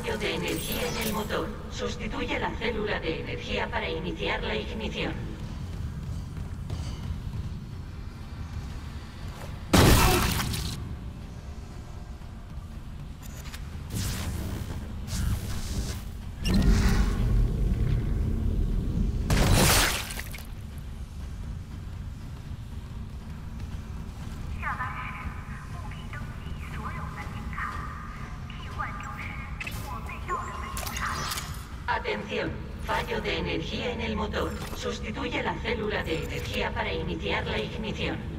de energía en el motor. Sustituye la célula de energía para iniciar la ignición. Fallo de energía en el motor. Sustituye la célula de energía para iniciar la ignición.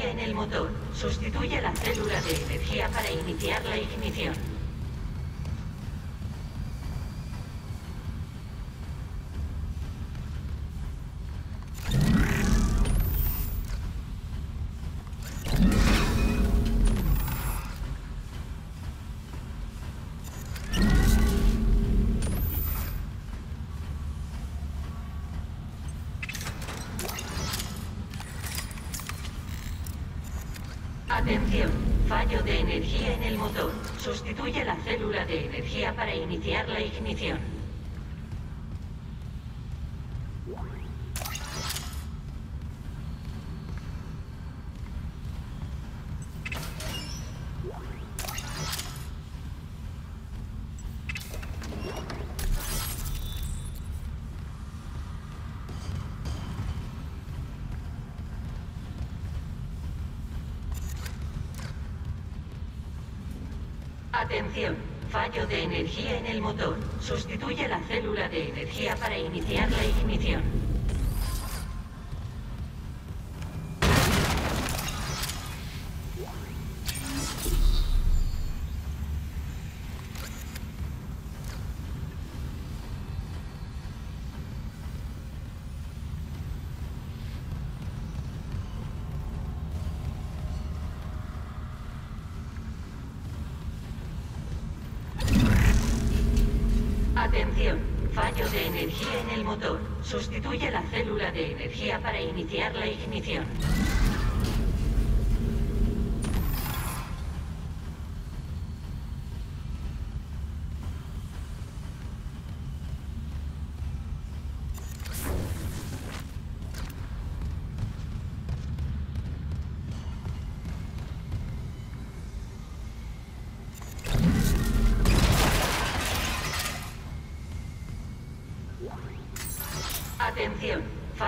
En el motor. Sustituye la célula de energía para iniciar la ignición. Atención, fallo de energía en el motor. Sustituye la célula de energía para iniciar la ignición. Atención, fallo de energía en el motor. Sustituye la célula de energía para iniciar la ignición. Energía para iniciar la ignición.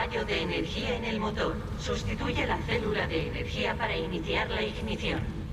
De energía en el motor. Sustituye la célula de energía para iniciar la ignición.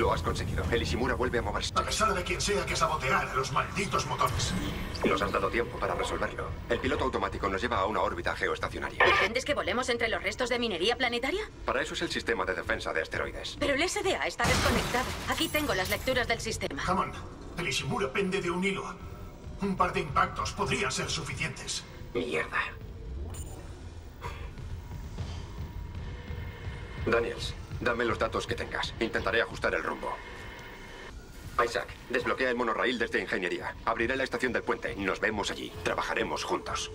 Lo has conseguido. El Ishimura vuelve a moverse. A pesar de quien sea que saboteara los malditos motores. Nos has dado tiempo para resolverlo. El piloto automático nos lleva a una órbita geoestacionaria. ¿Pretendes que volemos entre los restos de minería planetaria? Para eso es el sistema de defensa de asteroides. Pero el SDA está desconectado. Aquí tengo las lecturas del sistema. Hammond, el Ishimura pende de un hilo. Un par de impactos podrían ser suficientes. Mierda. Daniels, dame los datos que tengas. Intentaré ajustar el rumbo. Isaac, desbloquea el monorraíl desde ingeniería. Abriré la estación del puente. Nos vemos allí. Trabajaremos juntos.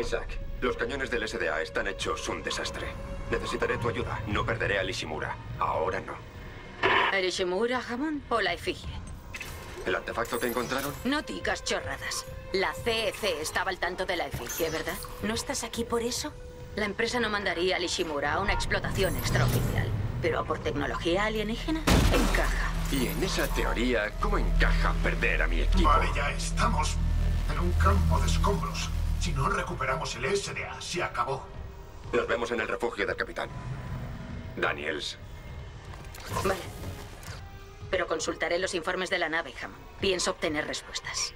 Isaac, los cañones del SDA están hechos un desastre. Necesitaré tu ayuda. No perderé a Ishimura. Ahora no. ¿El Ishimura, Hammond, o la efigie? ¿El artefacto que encontraron? No digas chorradas. La CEC estaba al tanto de la efigie, ¿verdad? ¿No estás aquí por eso? La empresa no mandaría al Ishimura a una explotación extraoficial. Pero por tecnología alienígena, encaja. Y en esa teoría, ¿cómo encaja perder a mi equipo? Vale, ya estamos en un campo de escombros. Si no recuperamos el SDA, se acabó. Nos vemos en el refugio del capitán. Daniels. Vale. Pero consultaré los informes de la nave, Hammond. Pienso obtener respuestas.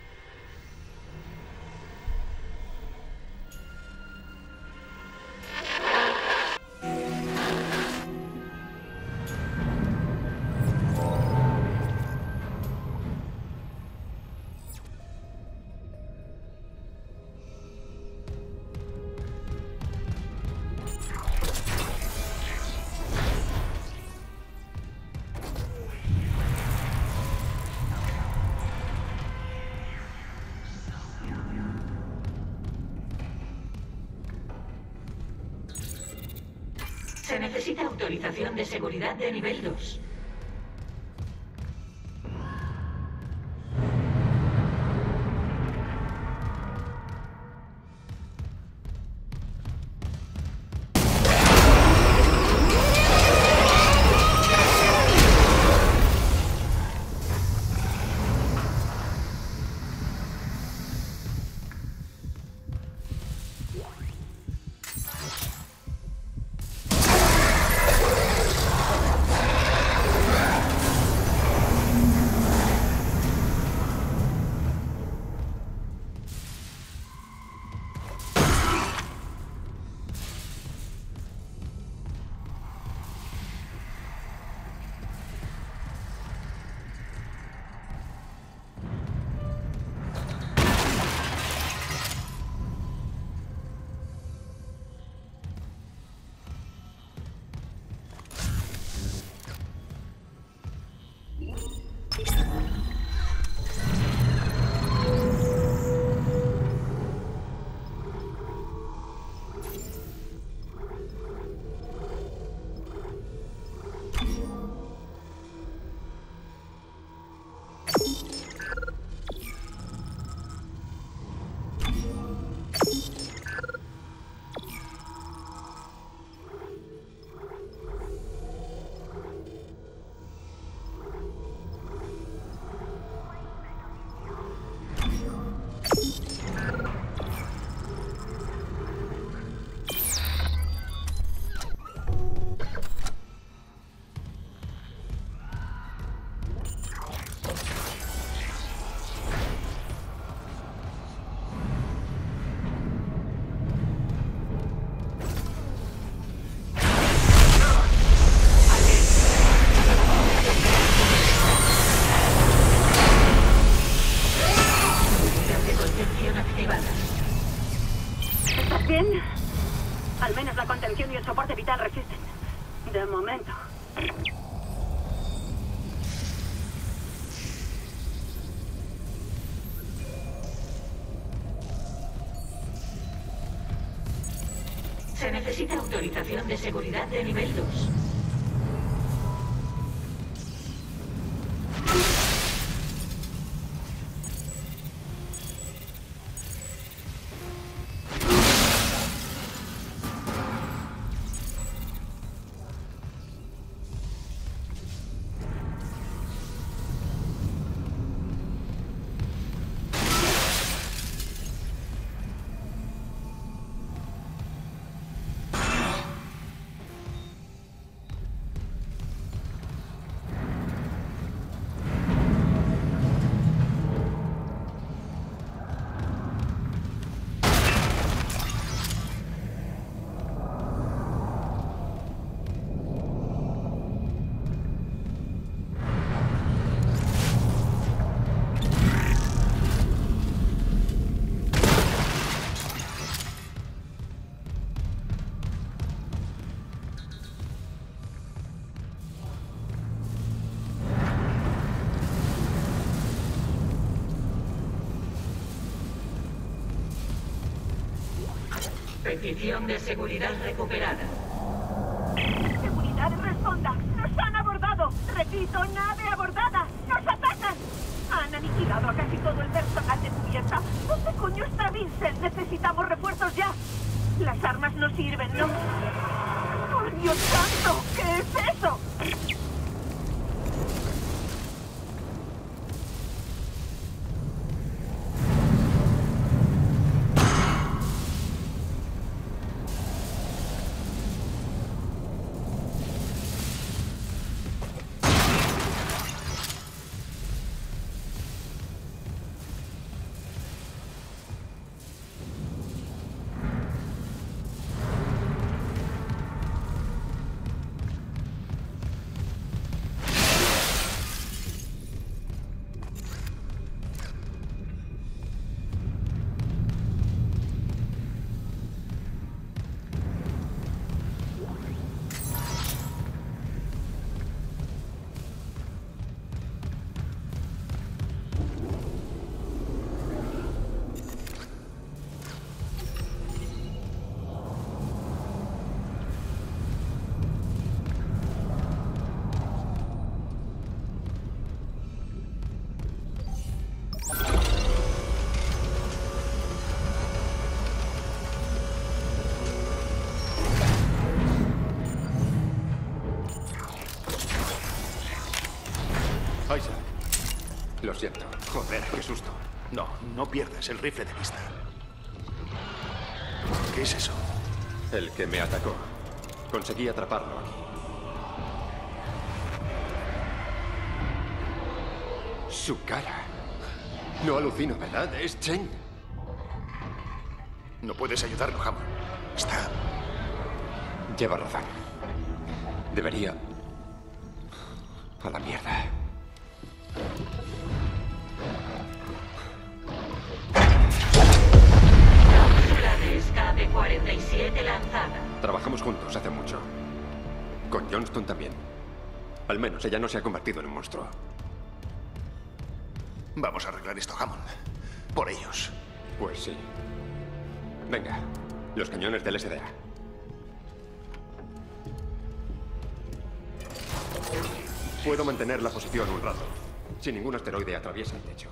Seguridad de nivel 2. Seguridad de nivel 2. Petición de seguridad recuperada. Seguridad responda. Nos han abordado. Repito, nave Lo siento. Joder, qué susto. No, no pierdas el rifle de vista. ¿Qué es eso? El que me atacó. Conseguí atraparlo aquí. Su cara. No alucino, ¿verdad? Es Chen. No puedes ayudarlo, Hammond. Está... Lleva razón. Debería... A la mierda. 47 lanzada. Trabajamos juntos hace mucho. Con Johnston también. Al menos ella no se ha convertido en un monstruo. Vamos a arreglar esto, Hammond. Por ellos. Pues sí. Venga, los cañones del SDA. Puedo mantener la posición un rato, si ningún asteroide atraviesa el techo.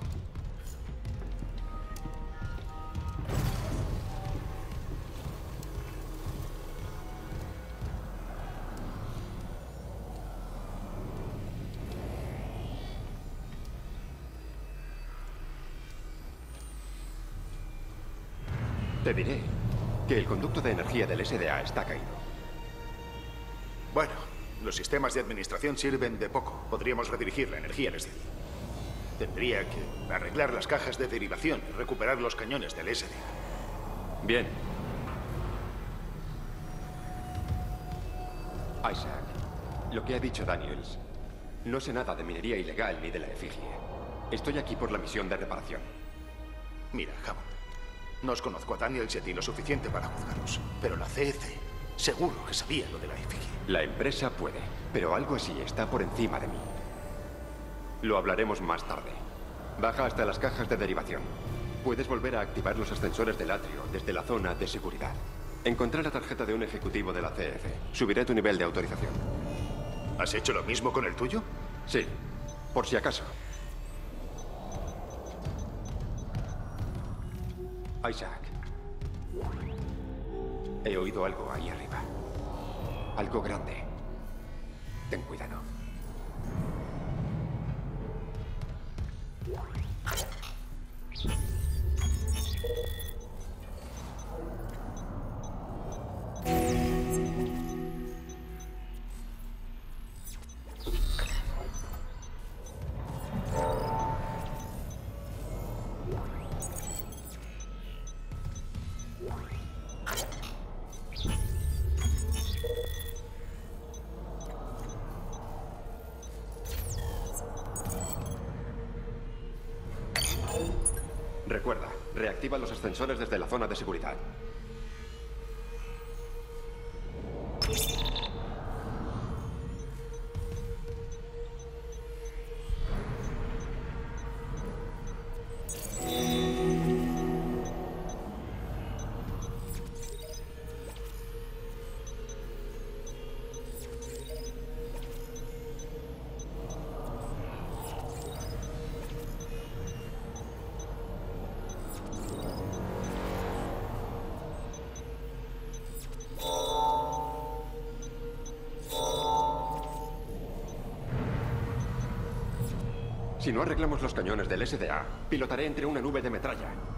Te diré que el conducto de energía del SDA está caído. Bueno, los sistemas de administración sirven de poco. Podríamos redirigir la energía desde allí. Tendría que arreglar las cajas de derivación y recuperar los cañones del SDA. Bien. Isaac, lo que ha dicho Daniels. No sé nada de minería ilegal ni de la efigie. Estoy aquí por la misión de reparación. Mira, Hammond. No os conozco a Daniels y a ti lo suficiente para juzgaros. Pero la CEC seguro que sabía lo de la efigie. La empresa puede, pero algo así está por encima de mí. Lo hablaremos más tarde. Baja hasta las cajas de derivación. Puedes volver a activar los ascensores del atrio desde la zona de seguridad. Encontré la tarjeta de un ejecutivo de la CF. Subiré tu nivel de autorización. ¿Has hecho lo mismo con el tuyo? Sí, por si acaso. Isaac. He oído algo ahí arriba. Algo grande. Ten cuidado. Recuerda, reactiva los ascensores desde la zona de seguridad. No arreglamos los cañones del SDA, pilotaré entre una nube de metralla.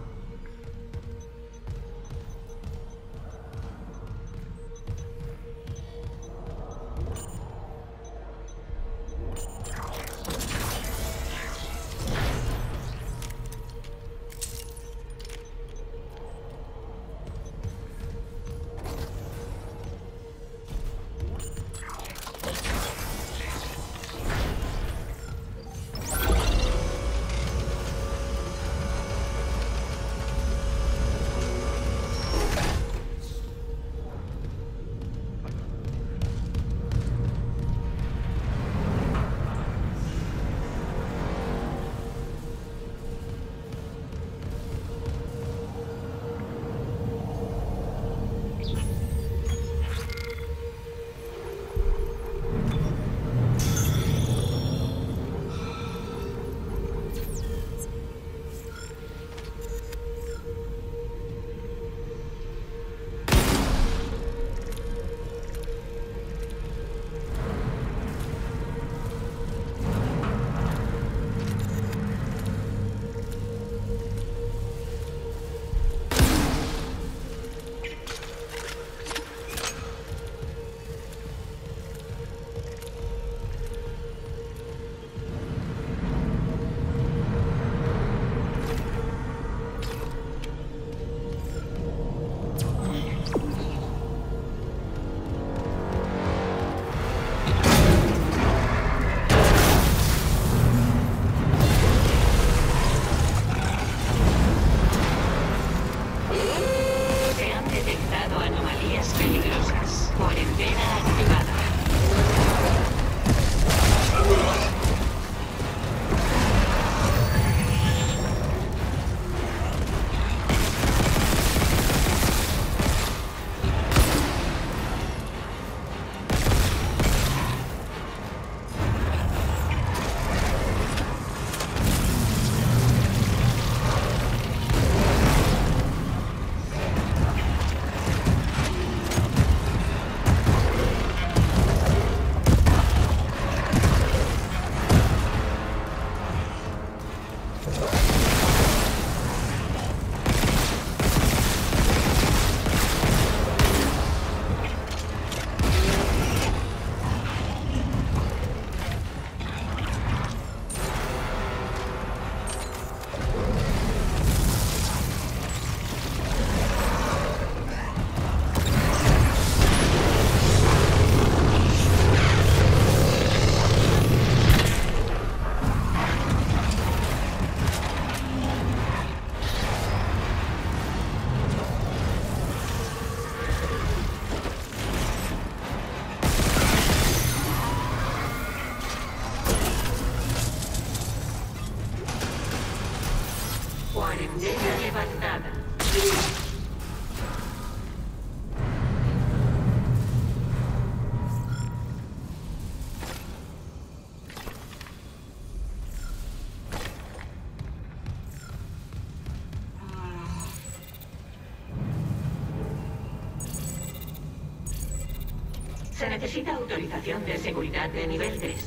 Necesita autorización de seguridad de nivel 3.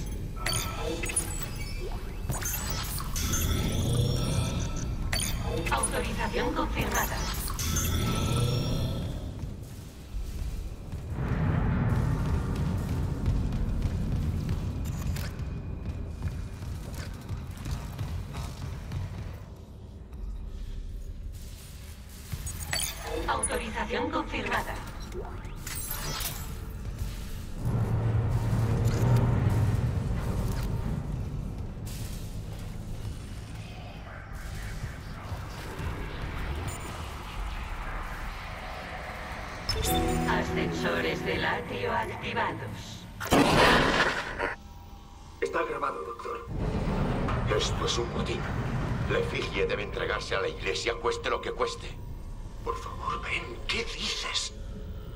Atrio activados. Está grabado, doctor. Esto es un motín. La efigie debe entregarse a la iglesia, cueste lo que cueste. Por favor, ven. ¿Qué dices?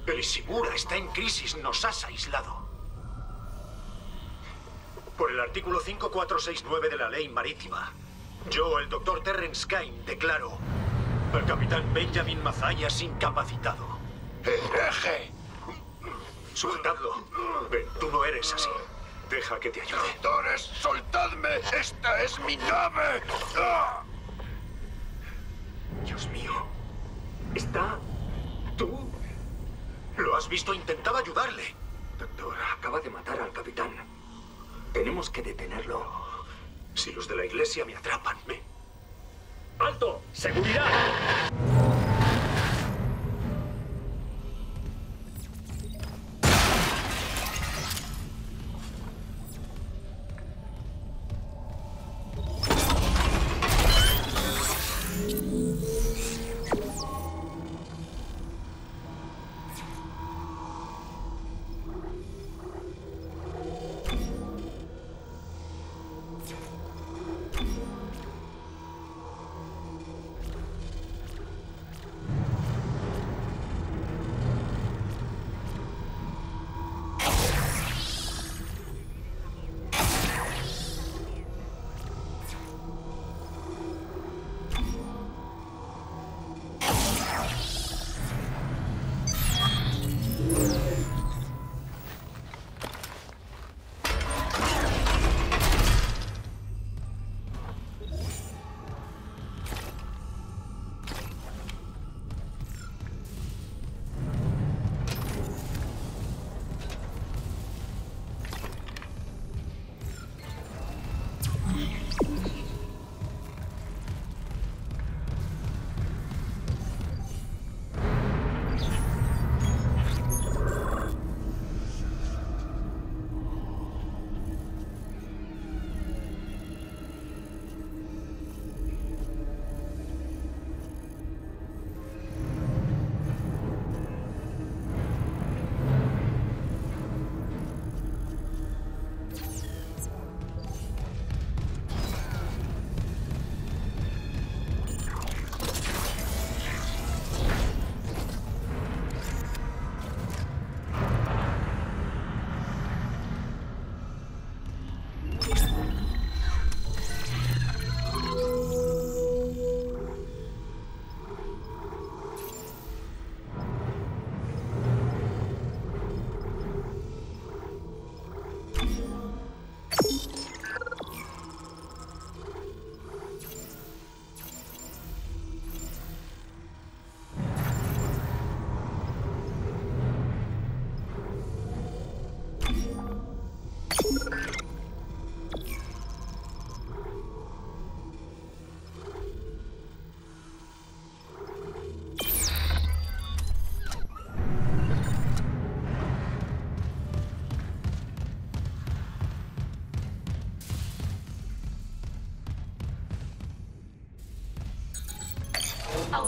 El Ishimura está en crisis. Nos has aislado. Por el artículo 5469 de la ley marítima, yo, el doctor Terrence Kane, declaro al capitán Benjamin Mazayas incapacitado. ¡Hereje! Sujetadlo. Ven, tú no eres así. Deja que te ayude. ¡Doctores, soltadme! ¡Esta es mi nave! ¡Ah! Dios mío. ¿Está... tú? ¿Lo has visto? Intentaba ayudarle. Doctor, acaba de matar al capitán. Tenemos que detenerlo. Si los de la iglesia me atrapan, me... ¡Alto! ¡Seguridad!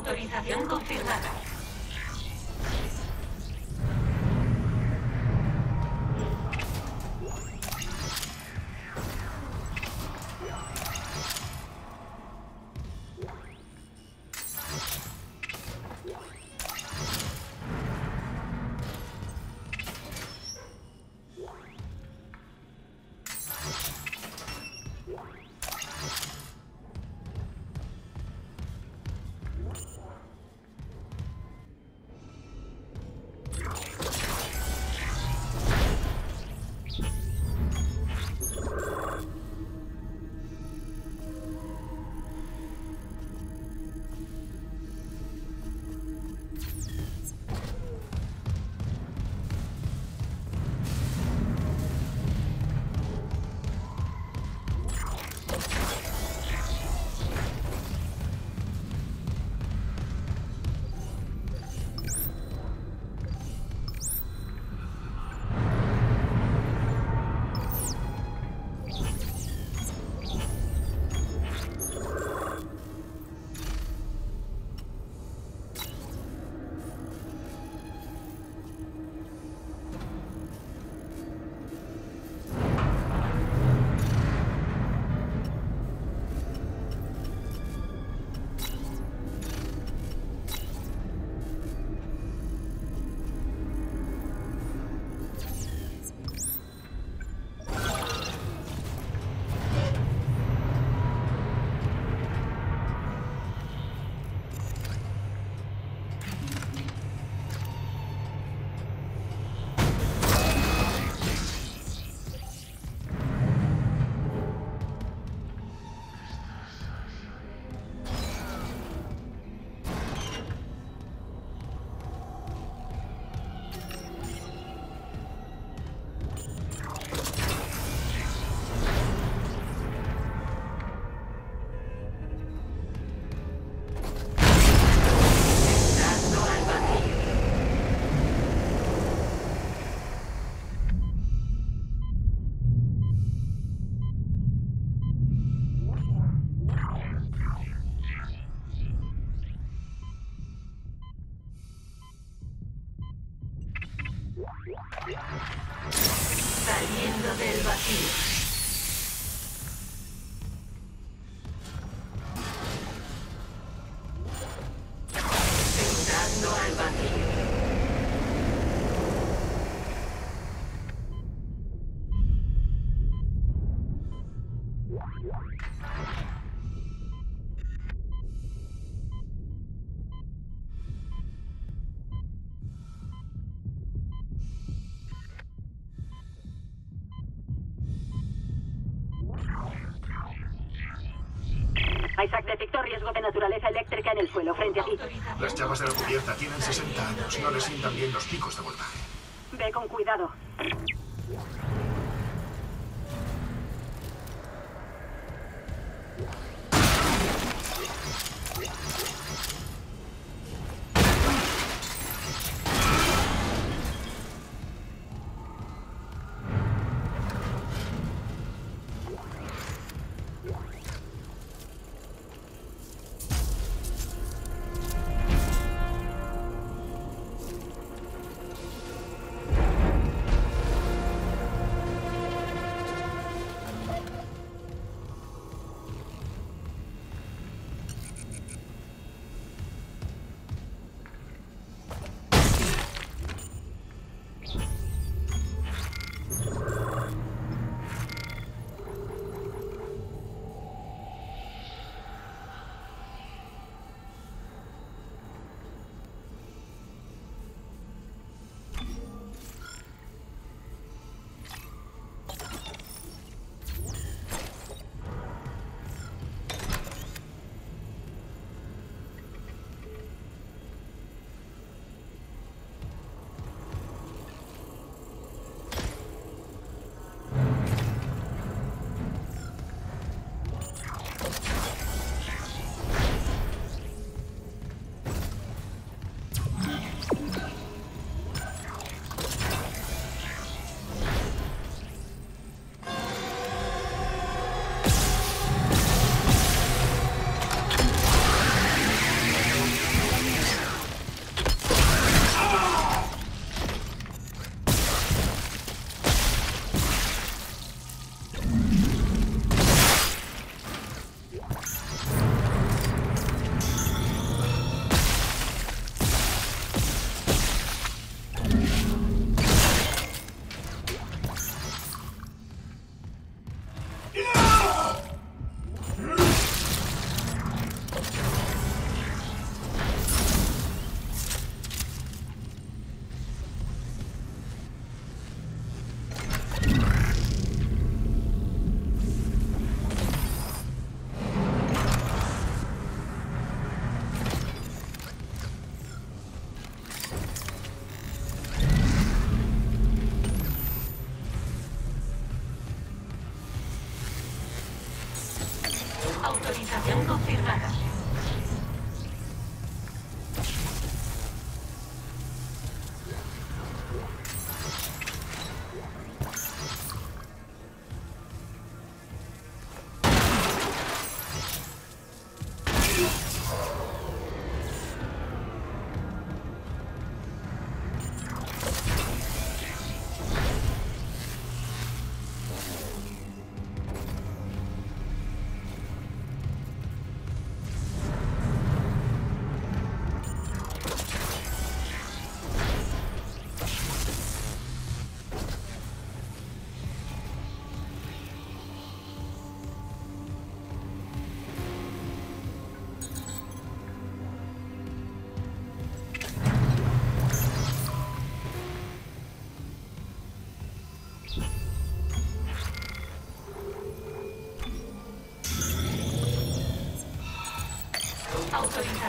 Autorización confirmada. Saliendo del vacío. Isaac detectó riesgo de naturaleza eléctrica en el suelo frente a ti. Las chapas de la cubierta tienen 60 años. No les sientan bien los picos de voltaje. Ve con cuidado.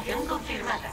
Confirmada.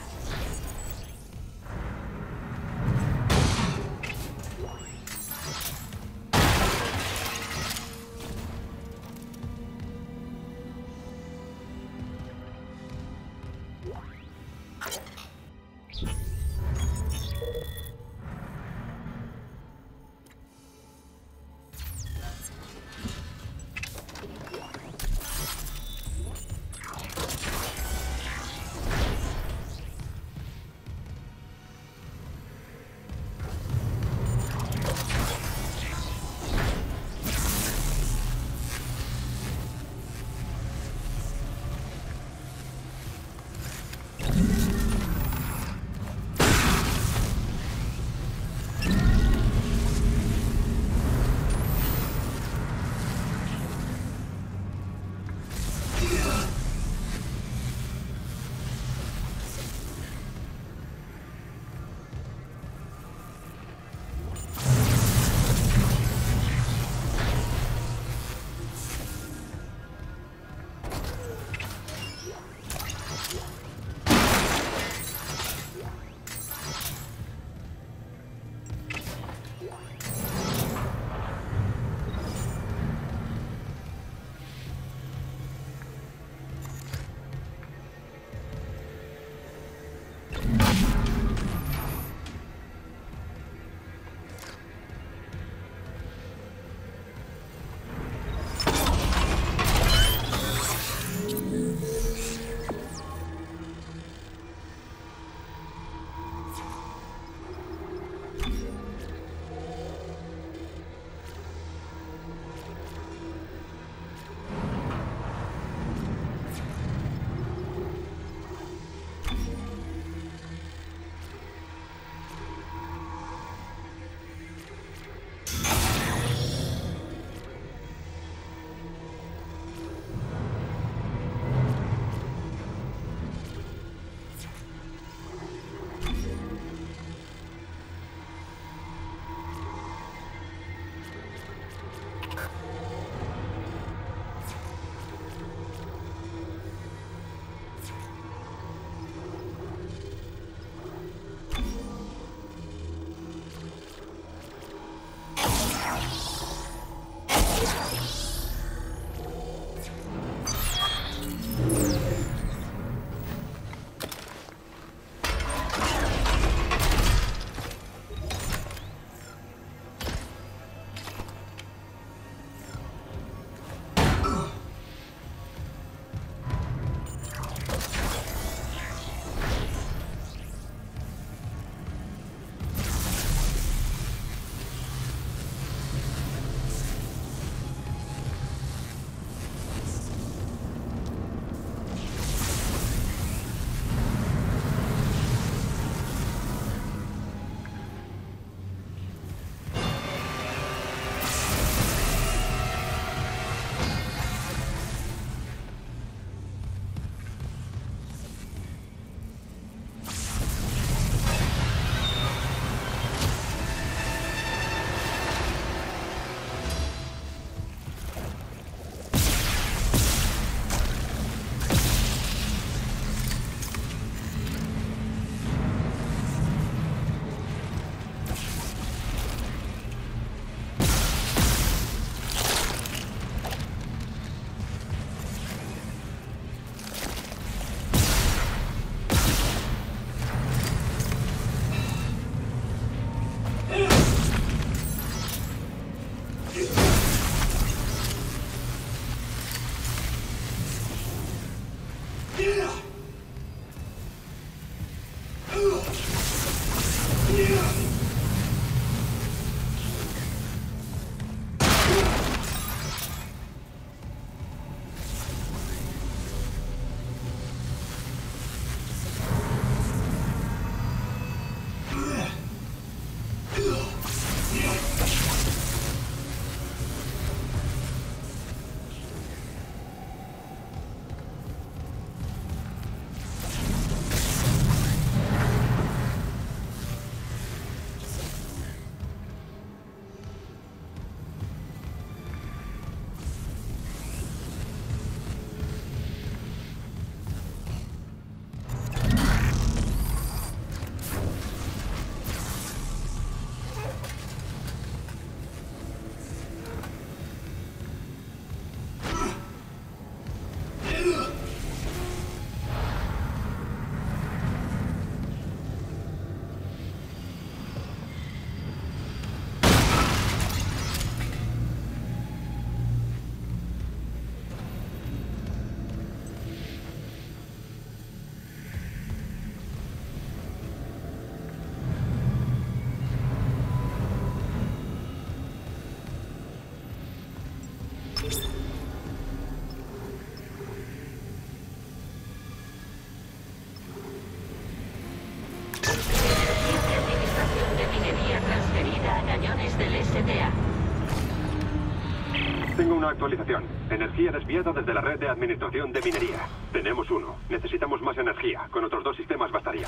Actualización. Energía desviada desde la red de administración de minería. Tenemos uno. Necesitamos más energía. Con otros dos sistemas bastaría.